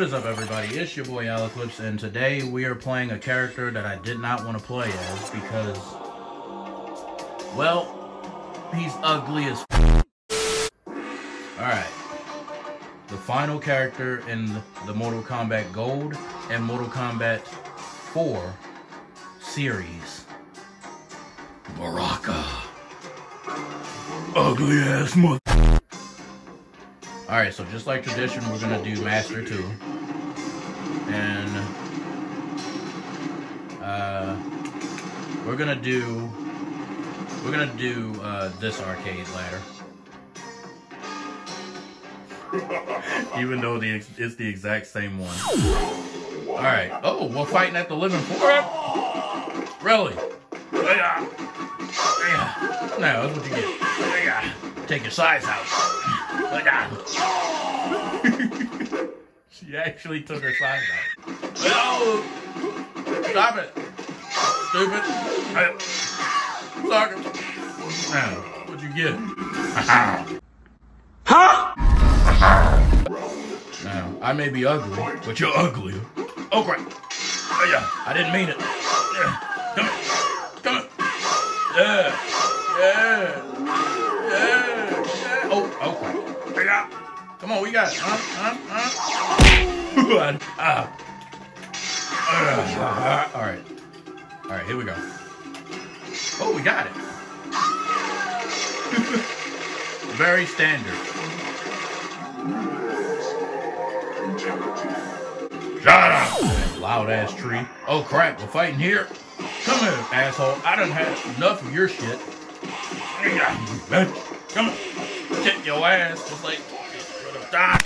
What is up, everybody? It's your boy Alleclypse, and today we are playing a character that I did not want to play as because, well, he's ugly as. Alright. The final character in the Mortal Kombat Gold and Mortal Kombat 4 series Baraka. Ugly ass mother. Alright, so just like tradition, we're gonna do Master 2. And uh we're gonna do we're gonna do uh this arcade ladder. Even though the it's the exact same one. Alright. Oh, we're fighting at the living floor? Really? Yeah. Yeah. No, that's what you get. Yeah. Take your size out. she actually took her size out. No! Stop it! Stupid! Sucker! Now, what'd you get? huh? now, I may be ugly, but you're uglier. Oh, crap. Oh, yeah, I didn't mean it. Yeah. Come here. Come here. Yeah. Yeah. Come on, we got it. Huh? Huh? Huh? Uh, all right. All right, here we go. Oh, we got it. Very standard. Shut up! Loud ass tree. Oh crap, we're fighting here. Come here, asshole. I done had enough of your shit. Come on. Kick your ass just like die.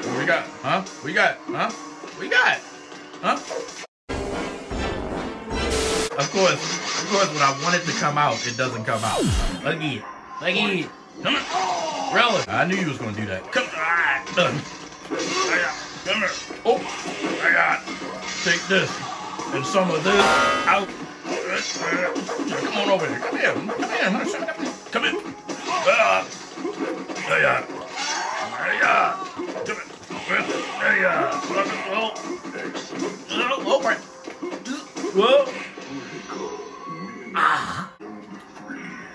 What we got? Huh? We got? Huh? We got? Huh? Of course, of course, when I want it to come out, it doesn't come out. Again. Again. Come on. Really? I knew you was gonna do that. Come on. Come here. Oh, I got. Take this and some of this out. Come on over here. Come here. Come here. Come here. Come here.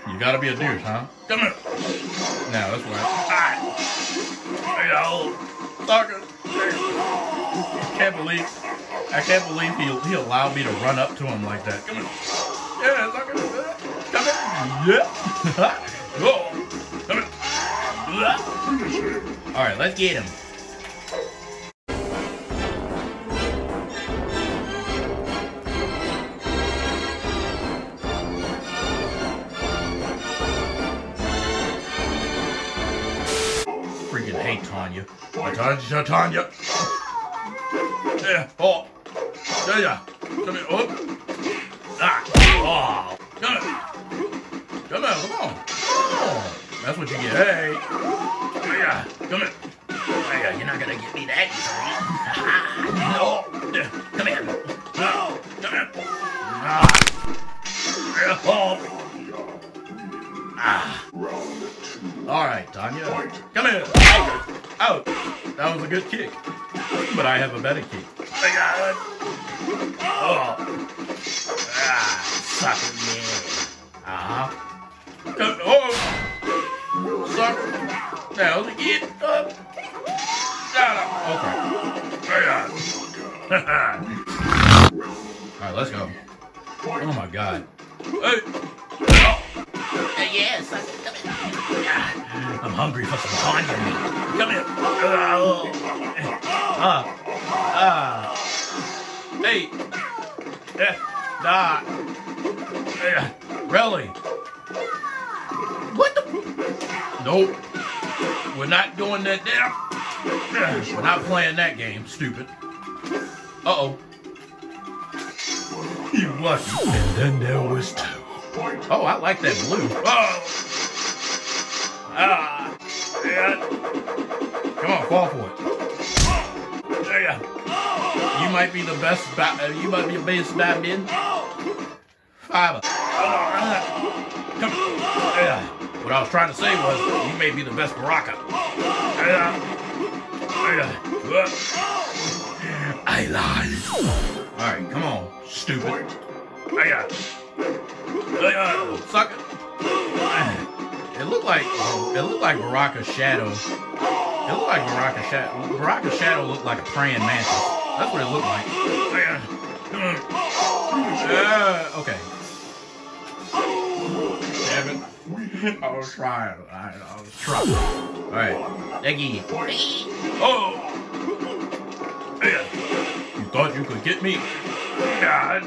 You gotta be a douche, huh? Come here. Now, that's right. Ah. Go. Sucker. I can't believe, I can't believe he he allowed me to run up to him like that. Come on. Yeah, sucker. Come here. Yeah. Whoa. Come here. All right, let's get him. Freaking hate Tanya. Tanya, Tanya. Yeah, oh. Yeah, yeah. Come here. Oh. Come here. Yeah, you're not gonna get me that easily. no. Come here. No. Come here. Ah. Oh. Ah. All right, Tanya. Come here. Out. That was a good kick. But I have a better kick. I got it. Oh. Ah, sucker, yeah. Uh-huh. Oh. Sucker. Now, get up. Shut up. Okay. There All right, let's go. Oh, my God. Hey. Oh. Uh, yes, I'm hungry for some Tanya meat. Come here. Ah. Ah. Hey. Yeah. Nah. Yeah. Really? What the? Nope. We're not doing that there. We're not playing that game, stupid. Uh-oh. You lucky. And then there was two. Oh, I like that blue. Oh! Ah! Yeah. Come on, fall for it. There you go. You might be the best, uh, you might be the best Batman. Fiber. Come on. Yeah. What I was trying to say was, you may be the best Baraka. Yeah. Yeah. I lied. All right, come on, stupid. I got. Uh, suck it. It looked like it looked like Baraka's shadow. It looked like Baraka's shadow. Baraka's shadow looked like a praying mantis. That's what it looked like. Uh, okay. I was trying. I, I was trying. All right. Eggy. Oh. You thought you could get me? God.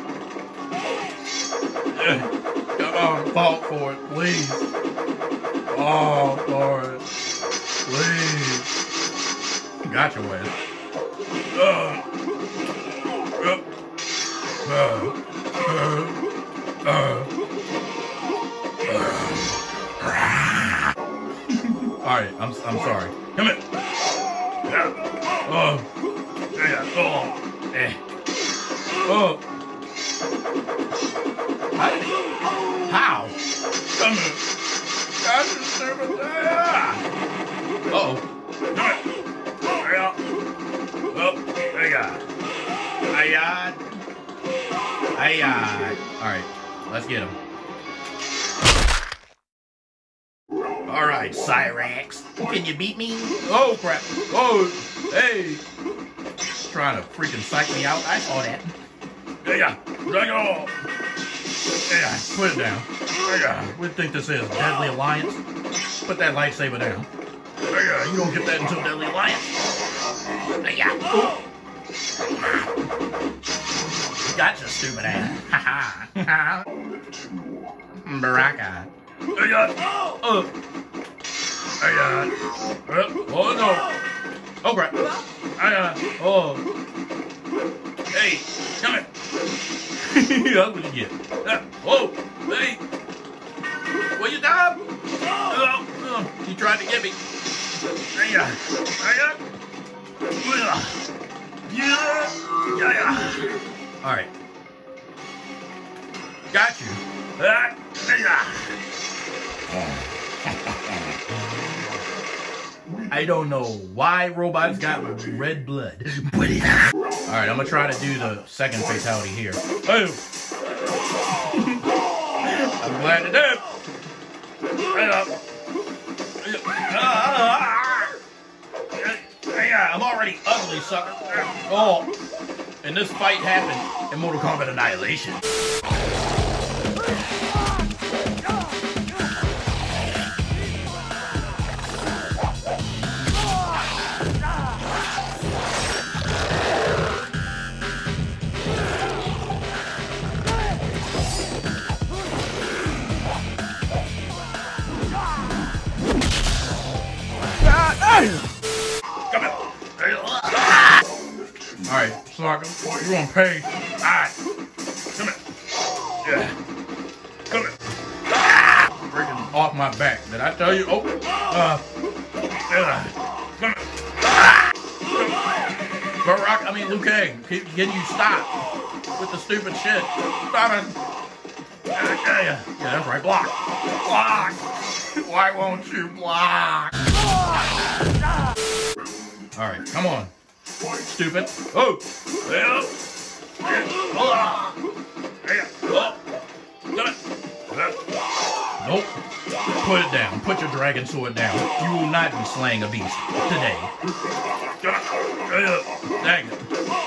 Come on, fall for it, please. Fall for it, please. Gotcha, Wes. Uh, uh, uh, uh. Right, I'm I'm sorry. Come. Yeah. Oh. Yeah. Oh. Eh. Oh. How did he? How? Come in. That's the stupid thing. Uh oh. Come in. Yeah. Oh. There you go. All right. Let's get him. Right, Cyrax. Can you beat me? Oh, crap. Oh, hey. He's Trying to freaking psych me out. I saw that. Yeah, drag it off. Yeah, put it down. Yeah, you think this is? Deadly Alliance? Put that lightsaber down. Yeah, you don't get that until Deadly Alliance. Yeah. Oh. Gotcha, stupid ass. Ha ha ha. Baraka. Yeah. Oh. Oh no. Oh crap. Yeah. Oh. Hey, come here. That's what you get. Uh, whoa. Hey. Will you stop? Oh, oh, you tried to get me. Yeah. Yeah. Yeah. Yeah. All right. Got you. Ah, I don't know why robots got red blood, but it. All right, I'm gonna try to do the second fatality here. Oh. I'm glad to do. Right up. Yeah, I'm already ugly, sucker. Oh, and this fight happened in Mortal Kombat Annihilation. Right, Sokka, you gonna pay? All right, come here. Yeah, come here. Freaking off my back. Did I tell you? Oh, uh, uh come here. Barack, I mean Kang, can, can you stop with the stupid shit? Stop it. Yeah, yeah, yeah, that's right. Block. Block. Why won't you block? All right, come on. Stupid. Oh. Yeah. Nope. Put it down. Put your dragon sword down. You will not be slaying a beast today. Dang it.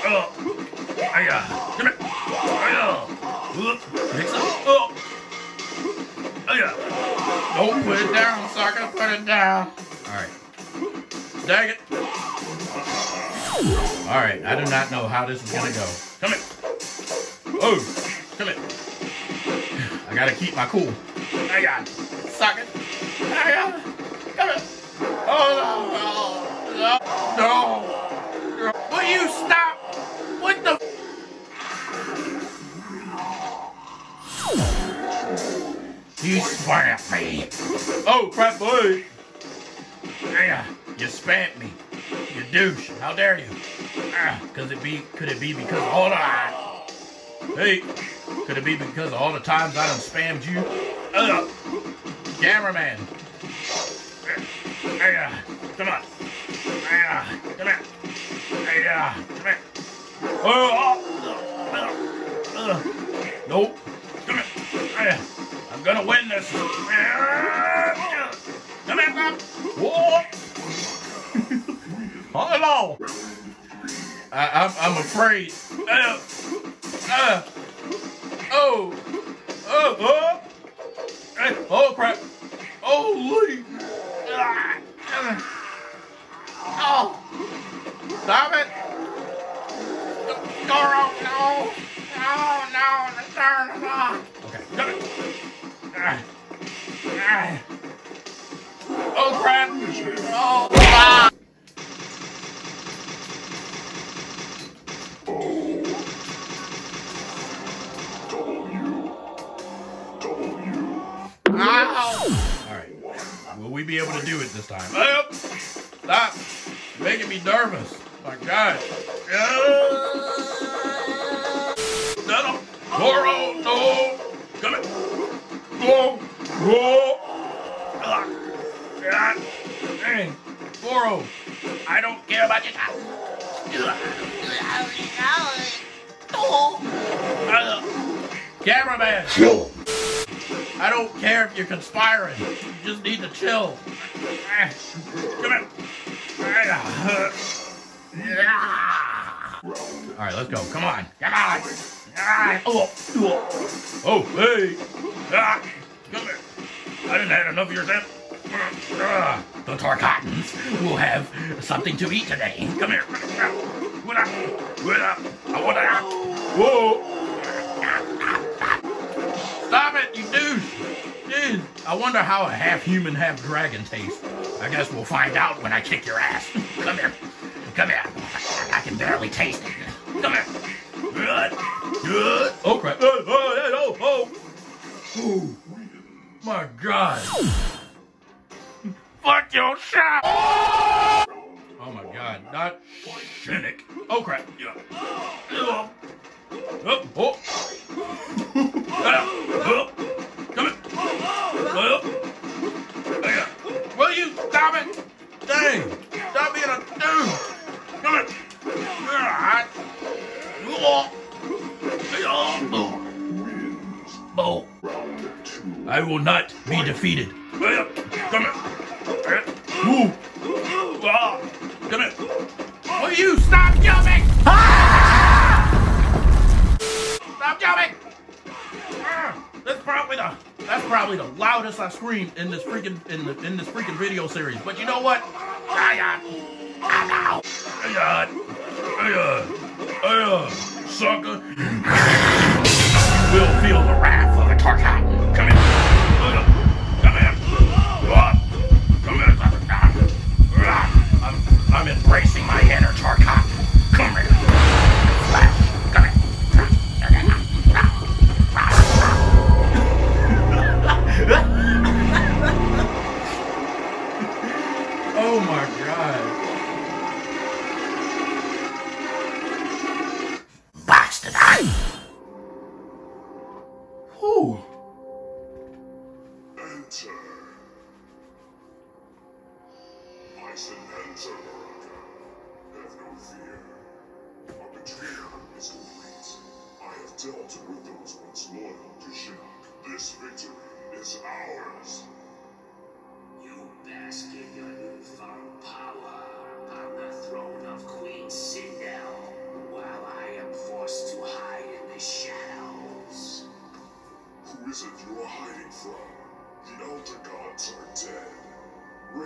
Oh. Here. Mix up. Don't put it down, sucker. Put it down. All right. Dang it. All right. I do not know how this is going to go. Come here. Oh. Come here. I got to keep my cool. I got it. Suck it. I got it. Come here. Oh, no. No. no. Will you stop? What the? You spanked me. Oh, crap, boy. Yeah, you spanked me. You douche. How dare you? Ah, cause it be, could it be because all the, hey, could it be because of all the times I done spammed you? Uh, cameraman. Yeah, come on. Yeah, come here. Yeah, come here. Oh. Uh, uh. Nope. Come here. I'm gonna win this. Come here, Bob. Whoa. Hello. I, I'm, I'm afraid. Uh, uh, oh. Oh, oh. Hey, oh, crap. Holy. Uh, Oh. Stop it. Goro, no. No, no, turn it off. Okay, come it. Ah. Ah. Oh, crap. Oh. Ah. Be able to do it this time? Oh, stop. Making me nervous. My God. No, no. Goro, no. Come it. Go. Go. Ah. God. Dang. Goro, I don't care about your time. Cameraman. I don't care if you're conspiring. You just need to chill. Come here. All right, let's go. Come on. Come on. Oh, oh, oh hey. Come here. I didn't have enough of your. Ah, the Tarkatans will have something to eat today. Come here. What up? What up? I want to. Whoa. I wonder how a half-human, half-dragon tastes. I guess we'll find out when I kick your ass. Come here. Come here. I can barely taste it. Come here. Good. Good. Oh, crap. Oh, oh, oh, oh, oh. Ooh. My God. Fuck your shot! Oh, my God. Not Shinnok. Oh, crap. Yeah. Oh. Oh, defeated. Come here. Ooh. Ah. Come here. Will you stop jumping? Ah! Stop jumping! Ah, That's probably the that's probably the loudest I screamed in this freaking in the in this freaking video series. But you know what? I I. I I I got sucker. You will feel the wrath of the Tarkat. Come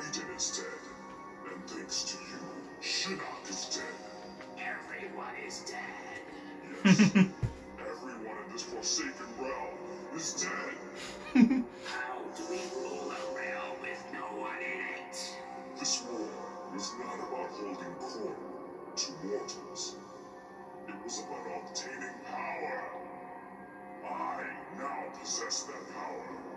Raiden is dead. And thanks to you, Shinnok is dead. Everyone is dead. Yes. Everyone in this forsaken realm is dead. How do we rule a realm with no one in it? This war was not about holding court to mortals. It was about obtaining power. I now possess that power.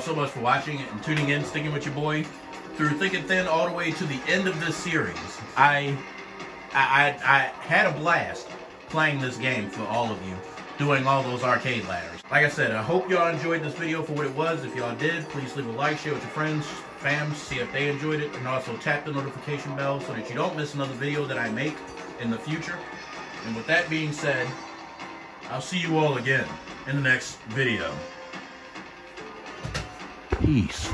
Thank you all so much for watching and tuning in, sticking with your boy through thick and thin all the way to the end of this series. I, I, I, I had a blast playing this game for all of you, doing all those arcade ladders. Like I said, I hope y'all enjoyed this video for what it was. If y'all did, please leave a like, share with your friends, fams, see if they enjoyed it, and also tap the notification bell so that you don't miss another video that I make in the future. And with that being said, I'll see you all again in the next video. Peace.